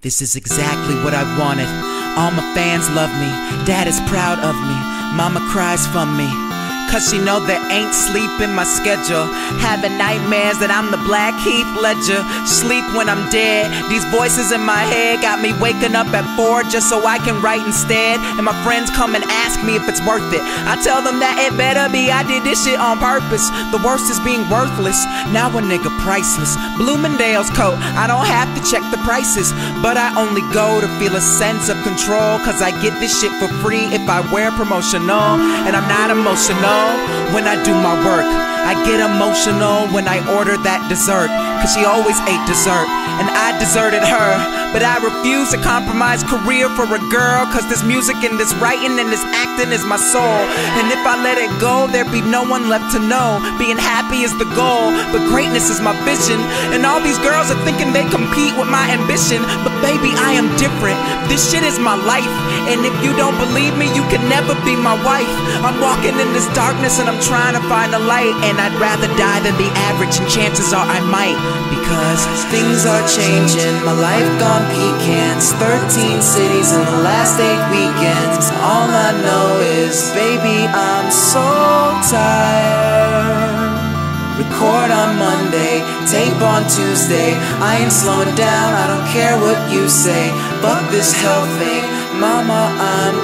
This is exactly what I wanted. All my fans love me. Dad is proud of me. Mama cries for me. Cause she know there ain't sleep in my schedule. Having nightmares that I'm the Black Heath Ledger. Sleep when I'm dead. These voices in my head got me waking up at four just so I can write instead. And my friends come and ask me if it's worth it. I tell them that it better be. I did this shit on purpose. The worst is being worthless. Now a nigga priceless. Bloomingdale's coat. I don't have to check the prices, but I only go to feel a sense of control. Cause I get this shit for free if I wear promotional. And I'm not emotional when I do my work. I get emotional when I order that dessert, cause she always ate dessert, and I deserted her. But I refuse to compromise career for a girl, cause this music and this writing and this acting is my soul. And if I let it go, there'd be no one left to know. Being happy is the goal, but greatness is my vision. And all these girls are thinking they compete with my ambition, but baby, I am different. This shit is my life, and if you don't believe me, you can never be my wife. I'm walking in this darkness and I'm trying to find a light, and I'd rather die than be average, and chances are I might. Because things are changing, my life gone pecans. 13 cities in the last eight weekends. All I know is, baby, I'm so tired. Record on Monday, tape on Tuesday. I ain't slowing down, I don't care what you say. Fuck this health thing, mama, I'm